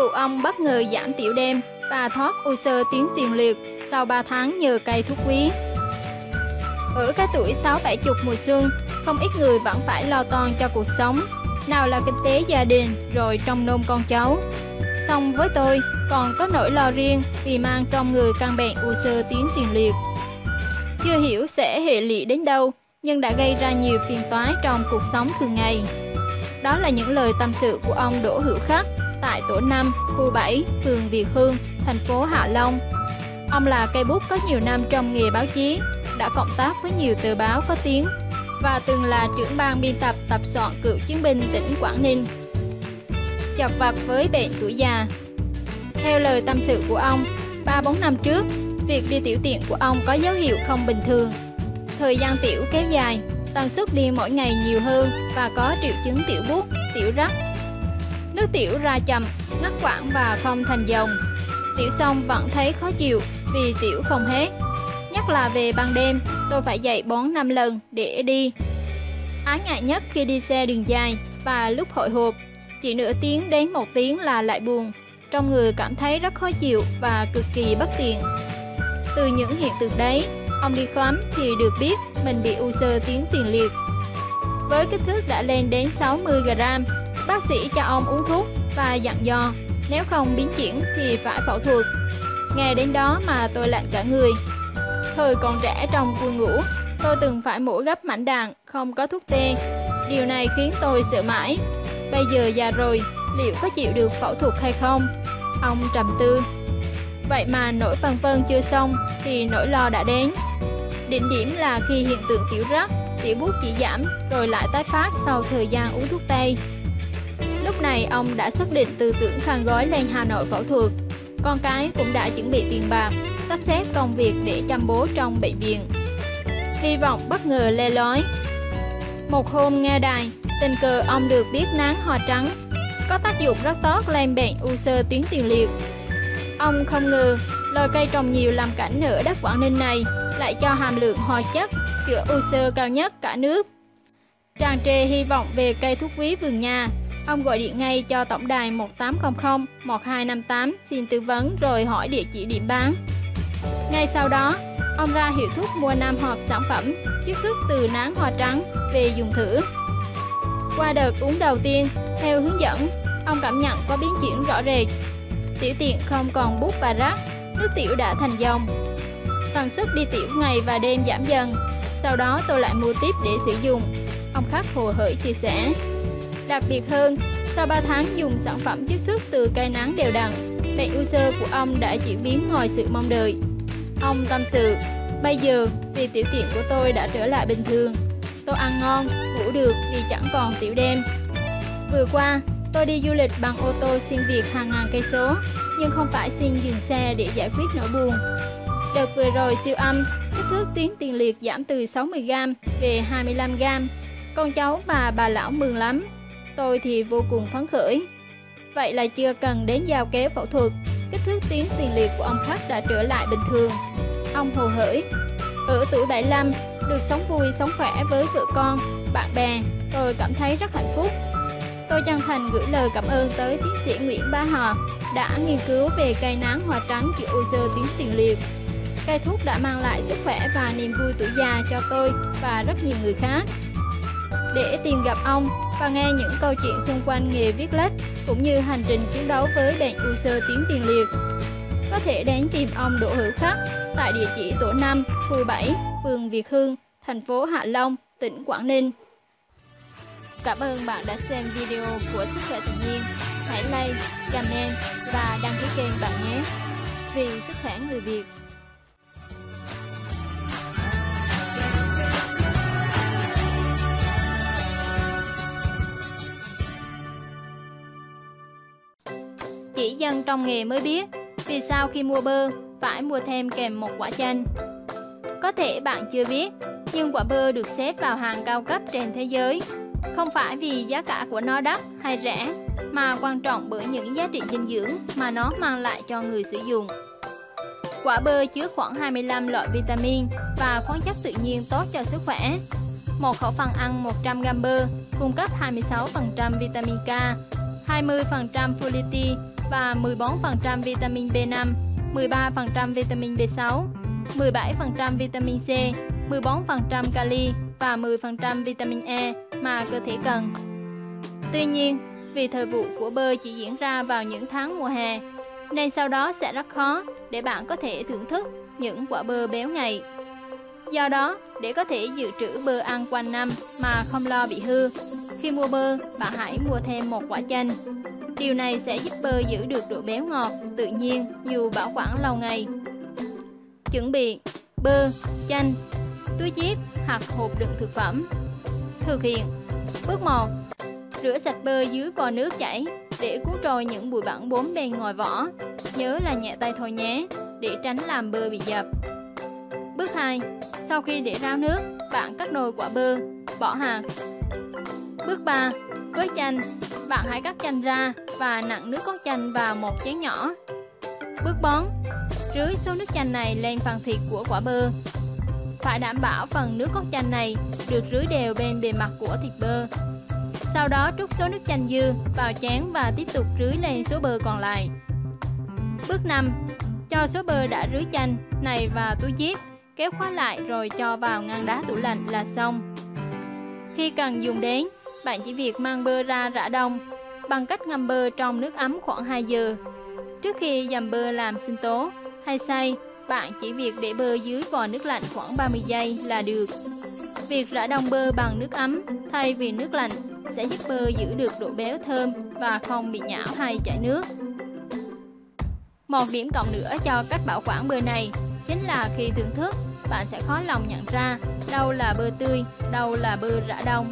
Cụ ông bất ngờ giảm tiểu đêm và thoát u sơ tiến tiền liệt sau 3 tháng nhờ cây thuốc quý. Ở cái tuổi 6-7 chục mùa xuân, không ít người vẫn phải lo toan cho cuộc sống, nào là kinh tế gia đình rồi trong nôm con cháu. Xong với tôi, còn có nỗi lo riêng vì mang trong người căn bệnh u sơ tiến tiền liệt. Chưa hiểu sẽ hệ lụy đến đâu, nhưng đã gây ra nhiều phiền toái trong cuộc sống thường ngày. Đó là những lời tâm sự của ông Đỗ Hữu Khắc tại tổ 5, khu 7, phường Việt Hương, thành phố Hạ Long. Ông là cây bút có nhiều năm trong nghề báo chí, đã cộng tác với nhiều tờ báo có tiếng và từng là trưởng ban biên tập tập soạn cựu chiến binh tỉnh Quảng Ninh. chọc vật với bệnh tuổi già Theo lời tâm sự của ông, 3-4 năm trước, việc đi tiểu tiện của ông có dấu hiệu không bình thường. Thời gian tiểu kéo dài, tần suất đi mỗi ngày nhiều hơn và có triệu chứng tiểu bút, tiểu rắc. Nước tiểu ra chậm, ngắt quãng và không thành dòng. Tiểu xong vẫn thấy khó chịu vì tiểu không hết. Nhất là về ban đêm, tôi phải dậy 4 năm lần để đi. Ái ngại nhất khi đi xe đường dài và lúc hội hộp, chỉ nửa tiếng đến một tiếng là lại buồn. Trong người cảm thấy rất khó chịu và cực kỳ bất tiện. Từ những hiện tượng đấy, ông đi khám thì được biết mình bị u sơ tuyến tiền liệt. Với kích thước đã lên đến 60 gram bác sĩ cho ông uống thuốc và dặn dò nếu không biến chuyển thì phải phẫu thuật. Nghe đến đó mà tôi lạnh cả người. Thời còn trẻ trong quân ngũ, tôi từng phải mổ gấp mảnh đạn, không có thuốc tê. Điều này khiến tôi sợ mãi. Bây giờ già rồi, liệu có chịu được phẫu thuật hay không? Ông trầm tư. Vậy mà nỗi phân vân chưa xong thì nỗi lo đã đến. Đỉnh điểm là khi hiện tượng tiểu rắc, tiểu bút chỉ giảm rồi lại tái phát sau thời gian uống thuốc tây. Lúc này ông đã xác định tư tưởng khăn gói lên Hà Nội phẫu thuật. Con cái cũng đã chuẩn bị tiền bạc, sắp xếp công việc để chăm bố trong bệnh viện. Hy vọng bất ngờ le lói. Một hôm nghe đài, tình cờ ông được biết nán hoa trắng có tác dụng rất tốt lên bệnh u sơ tuyến tiền liệt. Ông không ngờ loài cây trồng nhiều làm cảnh ở đất Quảng Ninh này lại cho hàm lượng hóa chất chữa u sơ cao nhất cả nước. Tràng trề hy vọng về cây thuốc quý vườn nhà, ông gọi điện ngay cho tổng đài 1800 1258 xin tư vấn rồi hỏi địa chỉ điểm bán. Ngay sau đó, ông ra hiệu thuốc mua 5 hộp sản phẩm chiết xuất từ nán hoa trắng về dùng thử. Qua đợt uống đầu tiên, theo hướng dẫn, ông cảm nhận có biến chuyển rõ rệt. Tiểu tiện không còn bút và rác, nước tiểu đã thành dòng. Tần suất đi tiểu ngày và đêm giảm dần. Sau đó tôi lại mua tiếp để sử dụng. Ông Khắc hồ hởi chia sẻ. Đặc biệt hơn, sau 3 tháng dùng sản phẩm chiết xuất từ cây nắng đều đặn, bệnh u sơ của ông đã chuyển biến ngoài sự mong đợi. Ông tâm sự, bây giờ vì tiểu tiện của tôi đã trở lại bình thường. Tôi ăn ngon, ngủ được vì chẳng còn tiểu đêm. Vừa qua, tôi đi du lịch bằng ô tô xuyên Việt hàng ngàn cây số, nhưng không phải xin dừng xe để giải quyết nỗi buồn. Đợt vừa rồi siêu âm, kích thước tuyến tiền liệt giảm từ 60g về 25g. Con cháu và bà lão mừng lắm. Tôi thì vô cùng phấn khởi. Vậy là chưa cần đến giao kéo phẫu thuật, kích thước tuyến tiền liệt của ông Khắc đã trở lại bình thường. Ông hồ hởi. Ở tuổi 75, được sống vui, sống khỏe với vợ con, bạn bè, tôi cảm thấy rất hạnh phúc. Tôi chân thành gửi lời cảm ơn tới tiến sĩ Nguyễn ba Hò đã nghiên cứu về cây nắng hoa trắng chữa u sơ tuyến tiền liệt. Cây thuốc đã mang lại sức khỏe và niềm vui tuổi già cho tôi và rất nhiều người khác. Để tìm gặp ông và nghe những câu chuyện xung quanh nghề viết lách cũng như hành trình chiến đấu với bệnh u sơ tuyến tiền liệt, có thể đến tìm ông Đỗ Hữu Khắc tại địa chỉ tổ 5, khu 7, phường Việt Hưng, thành phố Hạ Long, tỉnh Quảng Ninh. Cảm ơn bạn đã xem video của Sức khỏe tự nhiên. Hãy like, comment và đăng ký kênh bạn nhé. Vì sức khỏe người Việt. Dân trong nghề mới biết vì sao khi mua bơ phải mua thêm kèm một quả chanh. Có thể bạn chưa biết, nhưng quả bơ được xếp vào hàng cao cấp trên thế giới. Không phải vì giá cả của nó đắt hay rẻ, mà quan trọng bởi những giá trị dinh dưỡng mà nó mang lại cho người sử dụng. Quả bơ chứa khoảng 25 loại vitamin và khoáng chất tự nhiên tốt cho sức khỏe. Một khẩu phần ăn 100g bơ cung cấp 26% vitamin K, 20% folate và 14% vitamin B5, 13% vitamin B6, 17% vitamin C, 14% kali và 10% vitamin E mà cơ thể cần. Tuy nhiên, vì thời vụ của bơ chỉ diễn ra vào những tháng mùa hè, nên sau đó sẽ rất khó để bạn có thể thưởng thức những quả bơ béo ngậy. Do đó, để có thể dự trữ bơ ăn quanh năm mà không lo bị hư, khi mua bơ, bạn hãy mua thêm một quả chanh. Điều này sẽ giúp bơ giữ được độ béo ngọt, tự nhiên dù bảo quản lâu ngày. Chuẩn bị bơ, chanh, túi zip hoặc hộp đựng thực phẩm. Thực hiện Bước 1 Rửa sạch bơ dưới vò nước chảy để cuốn trôi những bụi bẩn bốn bên ngoài vỏ. Nhớ là nhẹ tay thôi nhé, để tránh làm bơ bị dập. Bước 2 Sau khi để ráo nước, bạn cắt đôi quả bơ, bỏ hạt. Bước 3 với chanh, bạn hãy cắt chanh ra và nặn nước cốt chanh vào một chén nhỏ. Bước bón Rưới số nước chanh này lên phần thịt của quả bơ. Phải đảm bảo phần nước cốt chanh này được rưới đều bên bề mặt của thịt bơ. Sau đó trút số nước chanh dư vào chén và tiếp tục rưới lên số bơ còn lại. Bước 5. Cho số bơ đã rưới chanh này vào túi zip, kéo khóa lại rồi cho vào ngăn đá tủ lạnh là xong. Khi cần dùng đến, bạn chỉ việc mang bơ ra rã đông bằng cách ngâm bơ trong nước ấm khoảng 2 giờ. Trước khi dầm bơ làm sinh tố hay xay, bạn chỉ việc để bơ dưới vò nước lạnh khoảng 30 giây là được. Việc rã đông bơ bằng nước ấm thay vì nước lạnh sẽ giúp bơ giữ được độ béo thơm và không bị nhão hay chảy nước. Một điểm cộng nữa cho cách bảo quản bơ này chính là khi thưởng thức, bạn sẽ khó lòng nhận ra đâu là bơ tươi, đâu là bơ rã đông.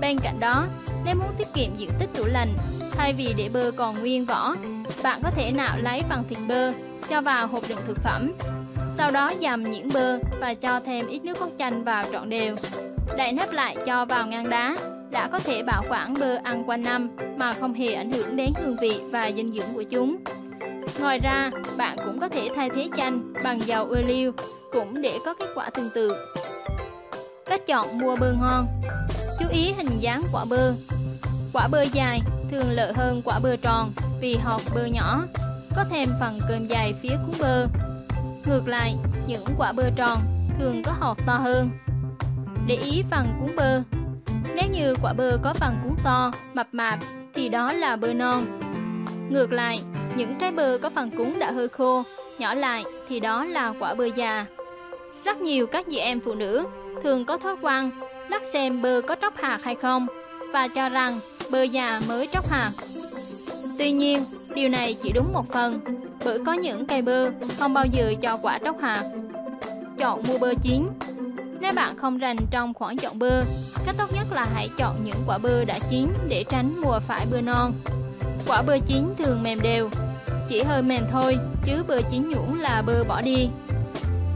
Bên cạnh đó, nếu muốn tiết kiệm diện tích tủ lạnh, thay vì để bơ còn nguyên vỏ, bạn có thể nạo lấy bằng thịt bơ, cho vào hộp đựng thực phẩm. Sau đó dầm nhuyễn bơ và cho thêm ít nước cốt chanh vào trộn đều. Đậy nắp lại cho vào ngăn đá, đã có thể bảo quản bơ ăn quanh năm mà không hề ảnh hưởng đến hương vị và dinh dưỡng của chúng. Ngoài ra, bạn cũng có thể thay thế chanh bằng dầu ô liu, cũng để có kết quả tương tự. Cách chọn mua bơ ngon Chú ý hình dáng quả bơ Quả bơ dài thường lợi hơn quả bơ tròn vì hột bơ nhỏ, có thêm phần cơm dài phía cuốn bơ. Ngược lại, những quả bơ tròn thường có hột to hơn. Để ý phần cuốn bơ. Nếu như quả bơ có phần cuốn to, mập mạp thì đó là bơ non. Ngược lại, những trái bơ có phần cuốn đã hơi khô, nhỏ lại thì đó là quả bơ già. Rất nhiều các chị em phụ nữ thường có thói quen lắc xem bơ có tróc hạt hay không và cho rằng bơ già mới tróc hạt. Tuy nhiên, điều này chỉ đúng một phần, bởi có những cây bơ không bao giờ cho quả tróc hạt. Chọn mua bơ chín Nếu bạn không rành trong khoản chọn bơ, cách tốt nhất là hãy chọn những quả bơ đã chín để tránh mua phải bơ non. Quả bơ chín thường mềm đều, chỉ hơi mềm thôi, chứ bơ chín nhũn là bơ bỏ đi.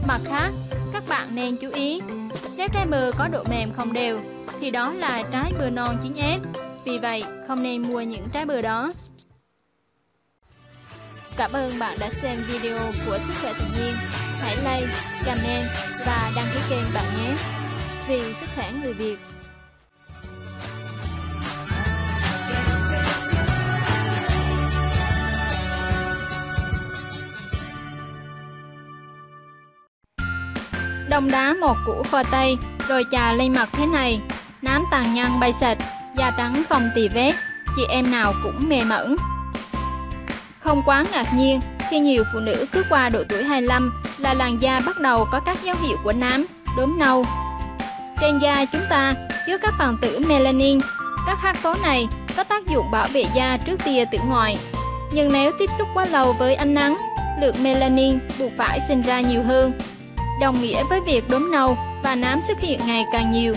Mặt khác, các bạn nên chú ý, nếu trái bơ có độ mềm không đều, thì đó là trái bơ non chín ép. Vì vậy, không nên mua những trái bơ đó. Cảm ơn bạn đã xem video của Sức khỏe tự nhiên. Hãy like, comment và đăng ký kênh bạn nhé. Vì sức khỏe người Việt. Đông đá một củ khoai tây, rồi chà lên mặt thế này. Nám tàn nhăn bay sạch, da trắng không tì vết, chị em nào cũng mê mẩn. Không quá ngạc nhiên khi nhiều phụ nữ cứ qua độ tuổi 25 là làn da bắt đầu có các dấu hiệu của nám, đốm nâu. Trên da chúng ta chứa các phần tử melanin. Các hạt tố này có tác dụng bảo vệ da trước tia tử ngoại. Nhưng nếu tiếp xúc quá lâu với ánh nắng, lượng melanin buộc phải sinh ra nhiều hơn, đồng nghĩa với việc đốm nâu và nám xuất hiện ngày càng nhiều.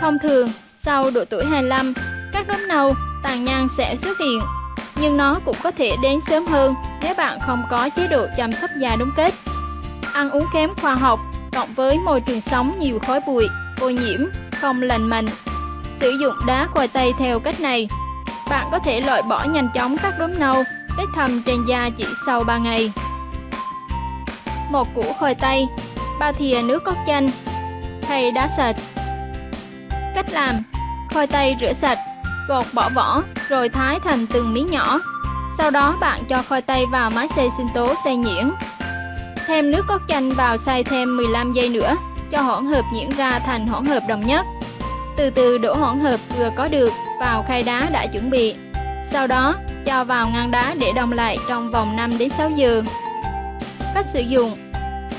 Thông thường, sau độ tuổi 25, các đốm nâu, tàn nhang sẽ xuất hiện nhưng nó cũng có thể đến sớm hơn nếu bạn không có chế độ chăm sóc da đúng cách. Ăn uống kém khoa học cộng với môi trường sống nhiều khói bụi, ô nhiễm, không lành mạnh. Sử dụng đá khoai tây theo cách này, bạn có thể loại bỏ nhanh chóng các đốm nâu, vết thâm trên da chỉ sau 3 ngày. Một củ khoai tây, 3 thìa nước cốt chanh, hay đá sệt. Cách làm: khoai tây rửa sạch, gọt bỏ vỏ rồi thái thành từng miếng nhỏ. Sau đó bạn cho khoai tây vào máy xay sinh tố xay nhuyễn. Thêm nước cốt chanh vào xay thêm 15 giây nữa, cho hỗn hợp nhuyễn ra thành hỗn hợp đồng nhất. Từ từ đổ hỗn hợp vừa có được vào khay đá đã chuẩn bị. Sau đó, cho vào ngăn đá để đông lại trong vòng 5 đến 6 giờ. Cách sử dụng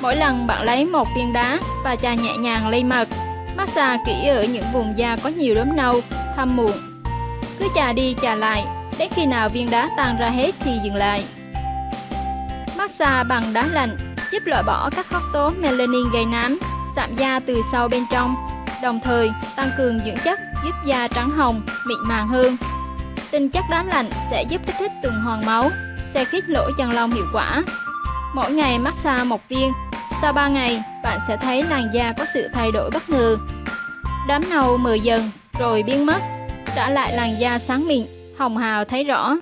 Mỗi lần bạn lấy một viên đá và chà nhẹ nhàng lên mật, massage kỹ ở những vùng da có nhiều đốm nâu, thâm mụn. Cứ chà đi chà lại, đến khi nào viên đá tan ra hết thì dừng lại. Massage bằng đá lạnh giúp loại bỏ các khắc tố melanin gây nám, giảm da từ sâu bên trong, đồng thời tăng cường dưỡng chất giúp da trắng hồng, mịn màng hơn. Tinh chất đá lạnh sẽ giúp kích thích tuần hoàn máu, xe khít lỗ chân lông hiệu quả. Mỗi ngày massage một viên, sau 3 ngày bạn sẽ thấy làn da có sự thay đổi bất ngờ. Đám nâu mờ dần rồi biến mất, trả lại làn da sáng mịn, hồng hào thấy rõ.